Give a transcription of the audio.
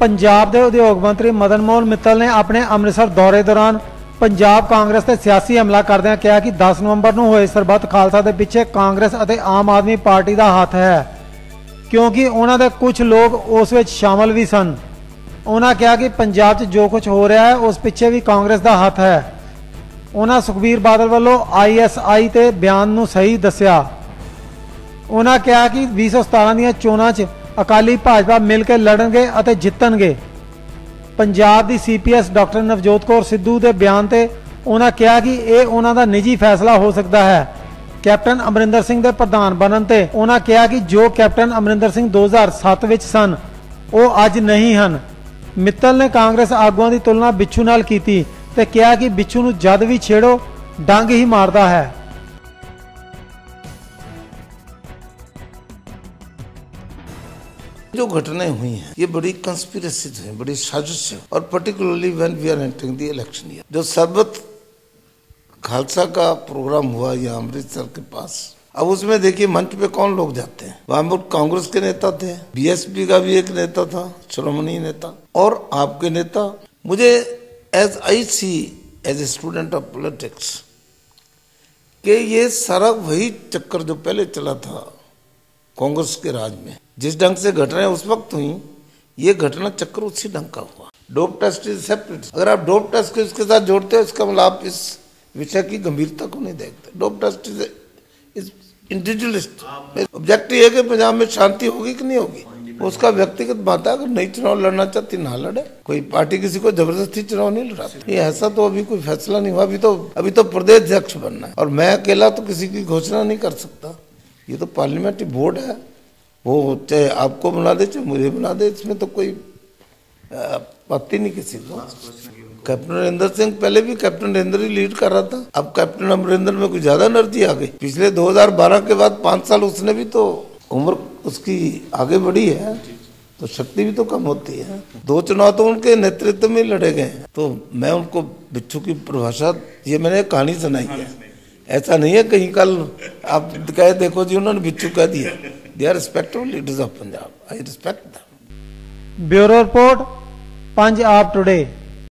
ਪੰਜਾਬ ਦੇ ਉਦਯੋਗ ਮੰਤਰੀ ਮਦਨ ਮੋਹਨ ਮਿੱਤਲ ਨੇ ਆਪਣੇ ਅੰਮ੍ਰਿਤਸਰ ਦੌਰੇ ਦੌਰਾਨ ਪੰਜਾਬ ਕਾਂਗਰਸ ਤੇ ਸਿਆਸੀ ਹਮਲਾ ਕਰਦਿਆਂ ਕਿਹਾ ਕਿ 10 ਨਵੰਬਰ ਨੂੰ ਹੋਏ ਸਰਬੱਤ ਖਾਲਸਾ ਦੇ ਪਿੱਛੇ ਕਾਂਗਰਸ ਅਤੇ ਆਮ ਆਦਮੀ ਪਾਰਟੀ ਦਾ ਹੱਥ ਹੈ, ਕਿਉਂਕਿ ਉਹਨਾਂ ਦੇ ਕੁਝ ਲੋਕ ਉਸ ਵਿੱਚ ਸ਼ਾਮਲ ਵੀ ਸਨ। ਉਹਨਾਂ ਕਿਹਾ ਕਿ ਪੰਜਾਬ 'ਚ ਜੋ ਕੁਝ ਹੋ ਰਿਹਾ ਹੈ, ਉਸ ਪਿੱਛੇ ਵੀ ਕਾਂਗਰਸ ਦਾ ਹੱਥ ਹੈ। ਉਹਨਾਂ ਸੁਖਬੀਰ ਬਾਦਲ ਵੱਲੋਂ ਆਈਐਸਆਈ ਤੇ ਬਿਆਨ ਨੂੰ ਸਹੀ ਦੱਸਿਆ। ਉਹਨਾਂ ਕਿਹਾ ਕਿ 2017 ਦੀਆਂ ਚੋਣਾਂ 'ਚ ਅਕਾਲੀ ਭਾਜਪਾ ਮਿਲ ਕੇ ਲੜਨਗੇ ਅਤੇ ਜਿੱਤਣਗੇ। ਪੰਜਾਬ ਦੀ ਸੀਪੀਐਸ ਡਾਕਟਰ ਨਵਜੋਤ ਕੌਰ ਸਿੱਧੂ ਦੇ ਬਿਆਨ ਤੇ ਉਹਨਾਂ ਕਿਹਾ ਕਿ ਇਹ ਉਹਨਾਂ ਦਾ ਨਿੱਜੀ ਫੈਸਲਾ ਹੋ ਸਕਦਾ ਹੈ। ਕੈਪਟਨ ਅਮਰਿੰਦਰ ਸਿੰਘ ਦੇ ਪ੍ਰਧਾਨ ਬਣਨ ਤੇ ਉਹਨਾਂ ਕਿਹਾ ਕਿ ਜੋ ਕੈਪਟਨ ਅਮਰਿੰਦਰ ਸਿੰਘ 2007 ਵਿੱਚ ਸਨ, ਉਹ ਅੱਜ ਨਹੀਂ ਹਨ। ਮਿੱਤਲ ਨੇ ਕਾਂਗਰਸ ਆਗੂਆਂ ਦੀ ਤੁਲਨਾ ਬਿੱਛੂ ਨਾਲ ਕੀਤੀ ਤੇ ਕਿਹਾ ਕਿ ਬਿੱਛੂ ਨੂੰ ਜਦ ਵੀ ਛੇੜੋ, ਡੰਗ ਹੀ ਮਾਰਦਾ ਹੈ। जो घटनाएँ हुई हैं, ये बड़ी कंस्पिरेसी है बड़ी साजिश है। और particularly when we are entering the election year जो सरबत खालसा का प्रोग्राम हुआ यहाँ अमृतसर के पास, अब उसमें देखिए मंच पे कौन लोग जाते हैं? वहाँ पर कांग्रेस के नेता थे बीएसपी का भी एक नेता था, श्रोमणी नेता। और आपके नेता, मुझे as I see as a student of politics कि ये सारा वही चक्कर जो पहले चला था कांग्रेस के राज में जिस ढंग से घटनाएँ उस वक्त हुई, ये घटना चक्कर उसी ढंग का हुआ। Dope test is separate. अगर आप डोप टेस्ट को इसके साथ जोड़ते हो, इसका मतलब आप इस विषय की गंभीरता को नहीं देखते। Dope test is is individualist. Objective है कि पंजाब में शांति होगी कि नहीं होगी। उसका व्यक्तिगत बात है। अगर नई चुनाव लड़ना चाहती, ना लड़े। कोई पार्टी किसी को ज़बरदस्ती चुनाव नहीं लड़ाती ये ऐसा तो अभी कोई फैसला नहीं हुआ। अभी तो अभी तो प्रदेश अध्यक्ष बनना है। और मैं अकेला तो किसी की घोषणा नहीं कर सकता। ये तो पार्लियामेंट्री बोर्ड है। वो चाहे आपको बना दे चाहे मुझे बना दे इसमें तो कोई आपत्ति नहीं किसी को। कैप्टन नरेंद्र सिंह पहले भी कैप्टन नरेंद्र ही लीड कर रहा था अब कैप्टन अमरिंदर में कुछ ज़्यादा एनर्जी आ गई। पिछले 2012 के बाद पाँच साल उसने भी तो उम्र उसकी आगे बढ़ी है तो शक्ति भी तो कम होती है। दो चुनाव तो उनके नेतृत्व में लड़े गए हैं। तो मैं उनको बिच्छू की परिभाषा ये मैंने कहानी सुनाई है। ऐसा नहीं है कहीं कल आप कहे देखो जी उन्होंने बिच्छू कह दिया। They are respectable leaders of Punjab. I respect them. Bureau Report, Punjab Today.